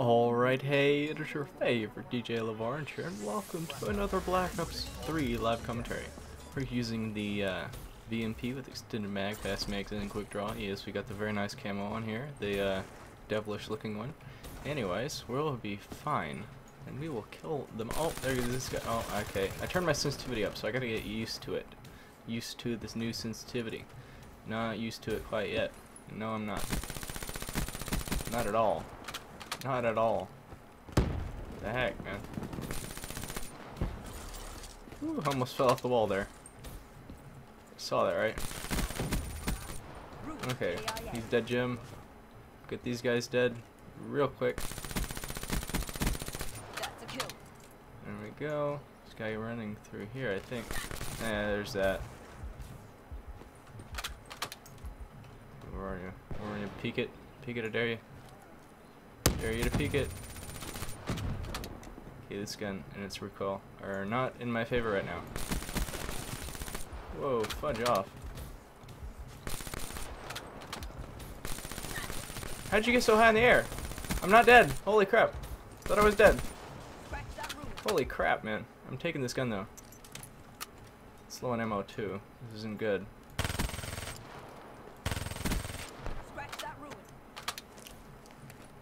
Alright, hey, it is your favorite DJ LeVar here, and welcome to another Black Ops 3 live commentary. We're using the uh, VMP with extended mag, fast magazine, and quick draw. Yes, we got the very nice camo on here, the uh, devilish looking one. Anyways, we'll be fine, and we will kill them. Oh, there is this guy. Oh, okay. I turned my sensitivity up, so I gotta get used to it. Used to this new sensitivity. Not used to it quite yet. No, I'm not. Not at all. Not at all. The heck, man. Ooh, almost fell off the wall there. Saw that, right? Okay, he's dead, Jim. Get these guys dead real quick. There we go. This guy running through here, I think. Yeah, there's that. Where are you? Where are you? Peek it. Peek it, I dare you. Dare you to peek it. Okay, this gun and its recoil are not in my favor right now. Whoa, fudge off. How'd you get so high in the air? I'm not dead. Holy crap. Thought I was dead. Holy crap, man. I'm taking this gun though. It's low on ammo too. This isn't good.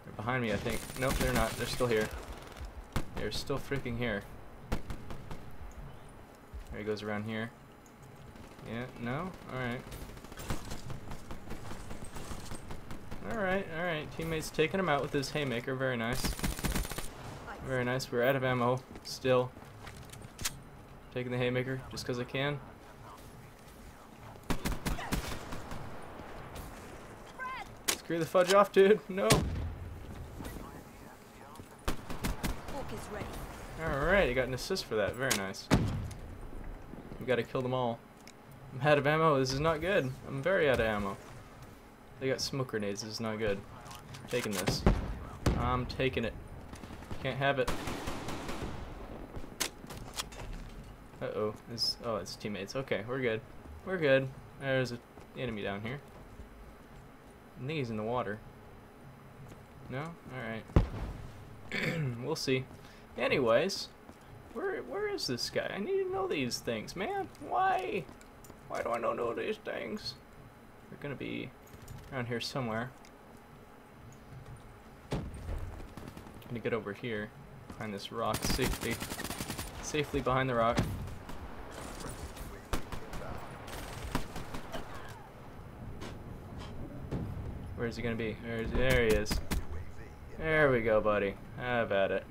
They're behind me, I think. Nope, they're not. They're still here. They're still freaking here. There he goes around here. Yeah, no? Alright. Alright, alright. Teammate's taking him out with his haymaker. Very nice. Very nice. We're out of ammo. Still. Taking the haymaker just because I can. Screw the fudge off, dude. No. Alright, you got an assist for that. Very nice. We gotta kill them all. I'm out of ammo. This is not good. I'm very out of ammo. They got smoke grenades. This is not good. I'm taking this. I'm taking it. Can't have it. Uh-oh. Oh, it's teammates. Okay, we're good. We're good. There's an enemy down here. I think he's in the water. No? Alright. we'll see. Anyways, where where is this guy? I need to know these things, man. Why? Why do I not know these things? They're gonna be around here somewhere. I'm Gonna get over here, behind this rock, safely, safely behind the rock. Where's he gonna be? There's, there he is. There we go, buddy. Have at it.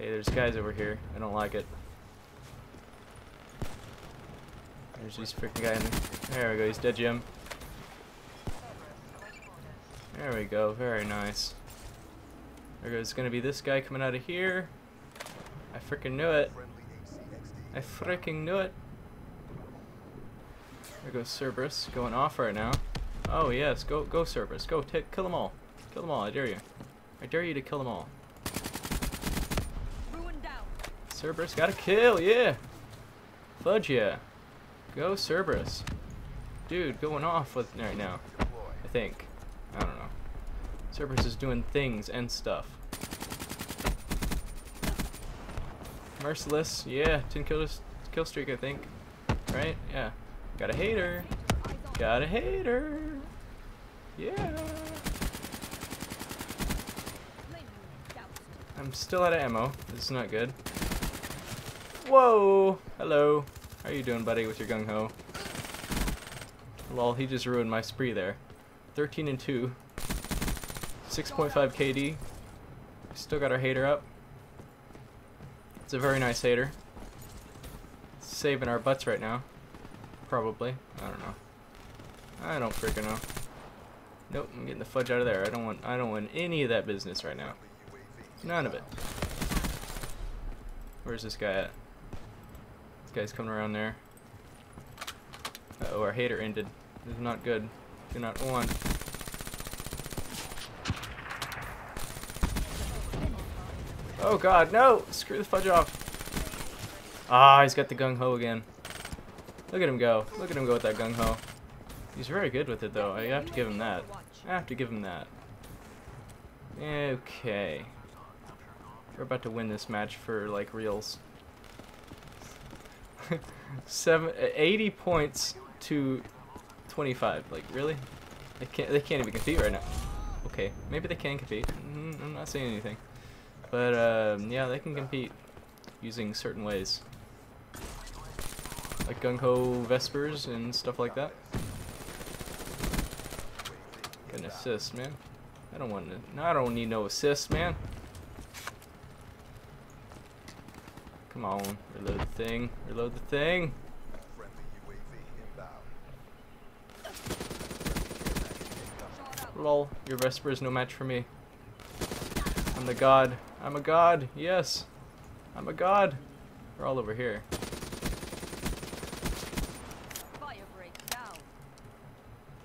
Okay, there's guys over here. I don't like it. There's this freaking guy in there. There we go, he's dead, Jim. There we go, very nice. There's gonna be this guy coming out of here. I freaking knew it. I freaking knew it. There goes Cerberus, going off right now. Oh yes, go go Cerberus, go kill them all. Kill them all, I dare you. I dare you to kill them all. Cerberus got a kill, yeah! Fudge yeah. Go Cerberus. Dude, going off with right now. I think. I don't know. Cerberus is doing things and stuff. Merciless, yeah, 10 kill, kill streak I think. Right? Yeah. Got a hater. Got a hater. Yeah. I'm still out of ammo. This is not good. Whoa! Hello. How you doing, buddy, with your gung-ho? Lol, he just ruined my spree there. 13 and 2. 6.5 KD. Still got our hater up. It's a very nice hater. saving our butts right now. Probably. I don't know. I don't freaking know. Nope, I'm getting the fudge out of there. I don't want I don't want any of that business right now. None of it. Where's this guy at? This guy's coming around there. Uh oh, our hater ended. This is not good. Do not want. Oh god, no! Screw the fudge off. Ah, he's got the gung-ho again. Look at him go. Look at him go with that gung-ho. He's very good with it though. I have to give him that. I have to give him that. Okay. We're about to win this match for like reals. Seven, 80 points to 25. Like really? They can't. They can't even compete right now. Okay, maybe they can compete. Mm, I'm not saying anything, but um, yeah, they can compete using certain ways, like gung ho Vespers and stuff like that. Get an assist, man. I don't want to. No, I don't need no assist, man. Come on, reload the thing. Reload the thing. Lol, your Vesper is no match for me. I'm the god. I'm a god. Yes. I'm a god. We're all over here.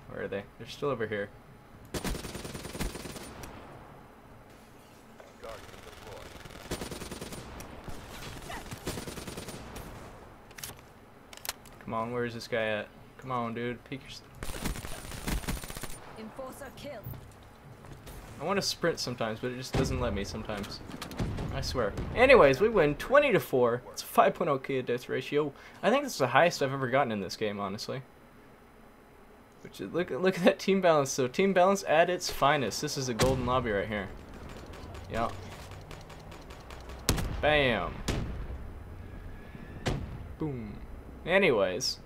Where are they? They're still over here. Come on, where is this guy at? Come on, dude. Peek your... Enforcer kill. I want to sprint sometimes, but it just doesn't let me sometimes. I swear. Anyways, we win 20 to 4. It's a 5.0 kill death ratio. I think it's the highest I've ever gotten in this game, honestly. Which is, look look at that team balance. So team balance at its finest. This is a golden lobby right here. Yep. Bam. Boom. Anyways,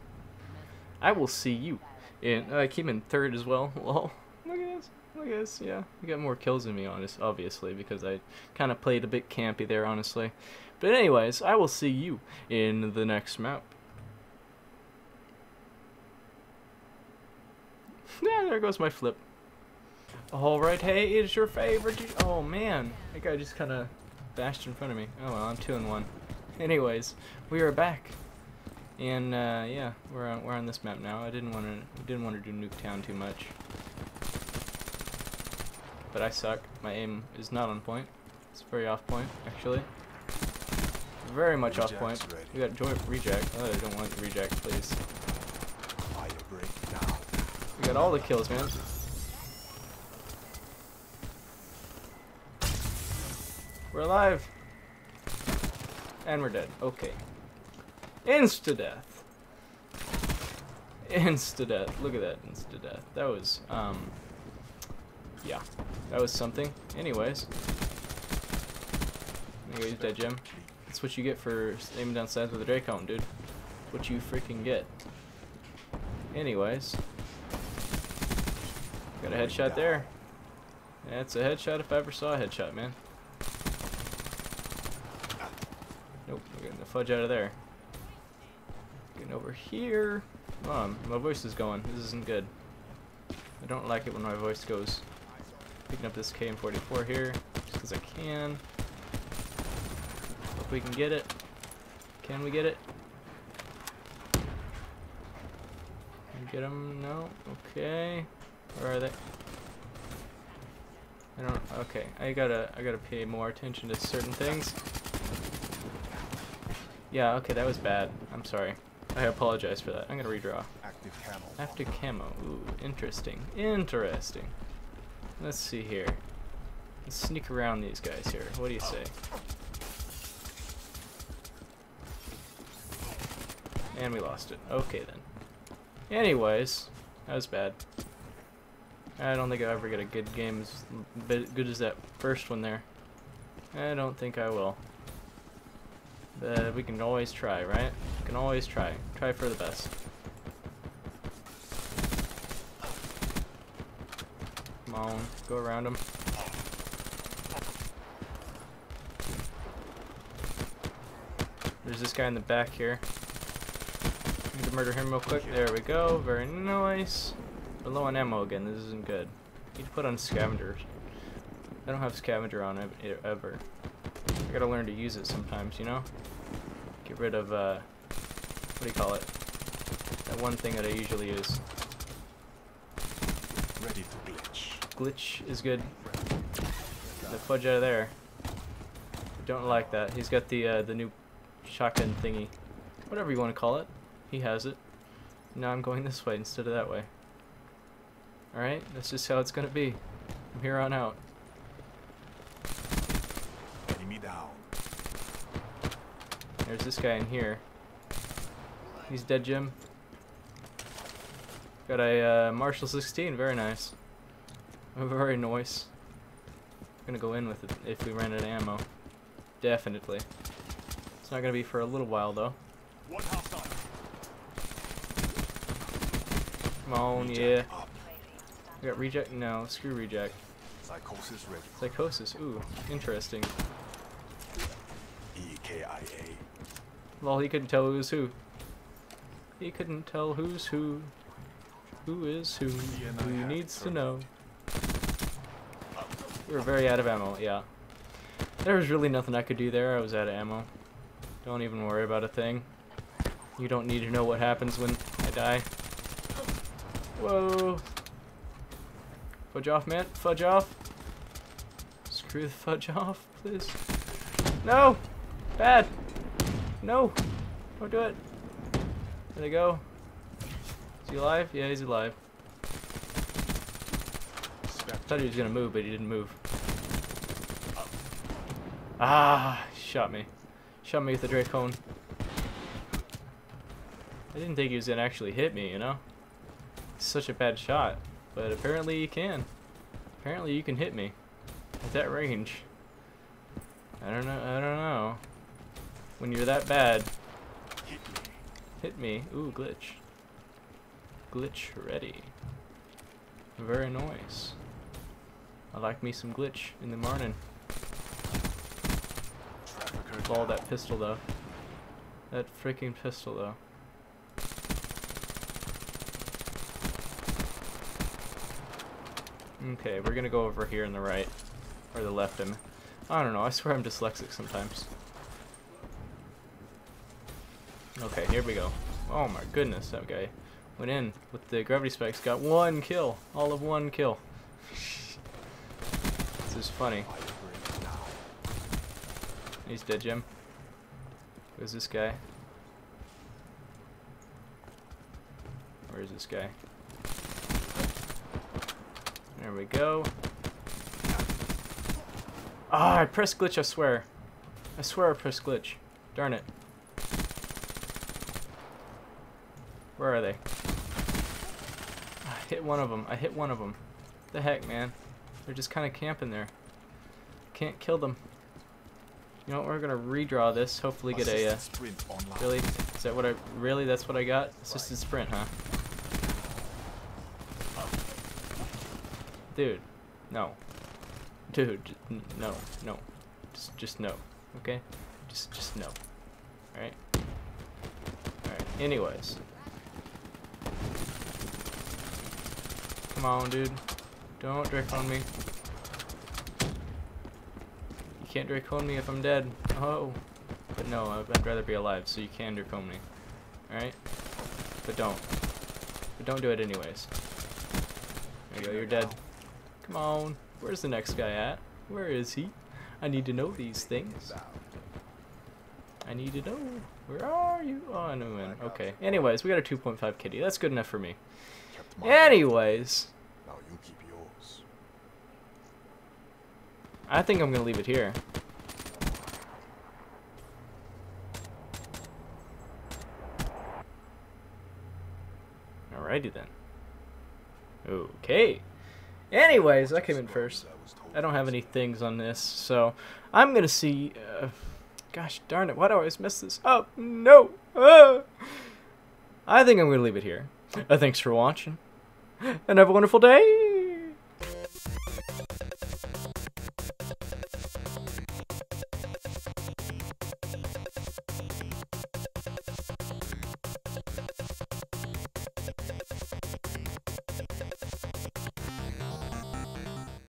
I will see you. And I came in third as well. Well, look at this. Look at this. Yeah, you got more kills than me, honest, obviously, because I kind of played a bit campy there, honestly. But anyways, I will see you in the next map. yeah, there goes my flip. Alright, hey, it's your favorite. Oh man, that guy just kind of bashed in front of me. Oh well, I'm two and one. Anyways, we are back. And uh, yeah, we're on, we're on this map now. I didn't want to didn't want to do Nuketown too much, but I suck. My aim is not on point. It's very off point, actually. Very much Reject's off point. Ready. We got joint reject. Oh, I don't want Rejack, please. Fire break now. We got all the kills, man. We're alive. And we're dead. Okay. Insta-death. Insta-death. Look at that insta-death. That was, um, yeah. That was something. Anyways. Anyways, dead gem. That's what you get for aiming down sides with a Drakon, dude. What you freaking get. Anyways. Got a headshot there. That's a headshot if I ever saw a headshot, man. Nope, we're getting the fudge out of there. Getting over here. Come on, my voice is going. This isn't good. I don't like it when my voice goes. Picking up this KN44 here, just because I can. Hope we can get it. Can we get it? Get them? No? Okay. Where are they? I don't, okay. I gotta, I gotta pay more attention to certain things. Yeah, okay, that was bad. I'm sorry. I apologize for that. I'm gonna redraw. Active camo. Active camo. Ooh, interesting. Interesting. Let's see here. Let's sneak around these guys here. What do you say? And we lost it. Okay then. Anyways, that was bad. I don't think I'll ever get a good game as good as that first one there. I don't think I will. But we can always try, right? Can always try. Try for the best. Come on, go around him. There's this guy in the back here. Need to murder him real quick. There we go. Very nice. We're low on ammo again. This isn't good. Need to put on scavengers. I don't have scavenger on it ever. I gotta learn to use it sometimes, you know? Get rid of, uh, what do you call it? That one thing that I usually use. Ready to glitch. Glitch is good. The fudge out of there. Don't like that. He's got the uh, the new shotgun thingy, whatever you want to call it. He has it. Now I'm going this way instead of that way. All right, that's just how it's gonna be from here on out. Enemy down. There's this guy in here. He's dead, Jim. Got a uh, Marshal 16, very nice. Very nice. Gonna go in with it if we ran out of ammo. Definitely. It's not gonna be for a little while though. Come on, yeah. We got Rejack? No, screw Rejack. Psychosis ready. Psychosis, ooh, interesting. EKIA. Well, he couldn't tell who was who. He couldn't tell who's who. Who is who? Who needs to know? We were very out of ammo, yeah. There was really nothing I could do there. I was out of ammo. Don't even worry about a thing. You don't need to know what happens when I die. Whoa. Fudge off, man. Fudge off. Screw the fudge off, please. No! Bad! No! Don't do it. There they go. Is he alive? Yeah, he's alive. I Thought he was gonna move, but he didn't move. Ah, shot me. Shot me with the Dracone. I didn't think he was gonna actually hit me, you know? It's such a bad shot. But apparently you can. Apparently you can hit me. At that range. I don't know, I don't know. When you're that bad. Hit me. Ooh, glitch. Glitch ready. Very nice. I like me some glitch in the morning. Ball that pistol though. That freaking pistol though. Okay, we're gonna go over here on the right. Or the left, I'm, I don't know, I swear I'm dyslexic sometimes. Okay, here we go. Oh my goodness, that guy went in with the gravity spikes, got one kill. All of one kill. this is funny. He's dead, Jim. Who's this guy? Where is this guy? There we go. Ah, I pressed glitch, I swear. I swear I pressed glitch. Darn it. Where are they? I hit one of them. I hit one of them. The heck, man? They're just kind of camping there. Can't kill them. You know what? We're gonna redraw this. Hopefully get a. Uh, sprint really? Is that what I? Really? That's what I got? Assisted sprint, huh? Dude, no. Dude, no, no. Just, just no. Okay? Just, just no. All right. All right. Anyways. Come on, dude. Don't Drake on me. You can't drake on me if I'm dead. Oh. But no, I'd I'd rather be alive, so you can Dracone me. Alright? But don't. But don't do it anyways. There you go, you're dead. Come on. Where's the next guy at? Where is he? I need to know these things. I need to know. Where are you? Oh, I know. Okay. Anyways, we got a 2.5 kitty. That's good enough for me. Kept Anyways, Now you keep yours. I think I'm gonna leave it here. Alrighty then. Okay. Anyways, I came in first. I was told. I don't have any things on this, so I'm gonna see. Uh, gosh darn it! Why do I always mess this up? No. Ah. I think I'm gonna leave it here. Uh, thanks for watching, and have a wonderful day.